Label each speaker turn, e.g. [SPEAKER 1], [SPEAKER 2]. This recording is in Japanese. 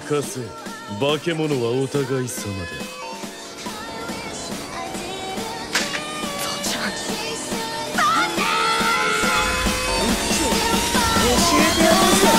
[SPEAKER 1] かせ化け物はお互い様だ教えてやろうぜ